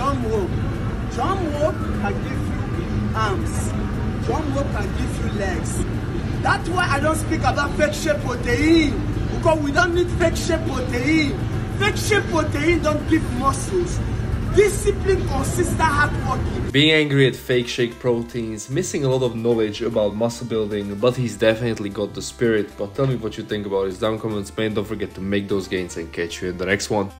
Jump rope can give you arms. Jump rope can give you legs. That's why I don't speak about fake shake protein. Because we don't need fake shake protein. Fake shake protein don't give muscles. Discipline, consistent hard working. Being angry at fake shake proteins, missing a lot of knowledge about muscle building, but he's definitely got the spirit. But tell me what you think about his down comments, man. Don't forget to make those gains and catch you in the next one.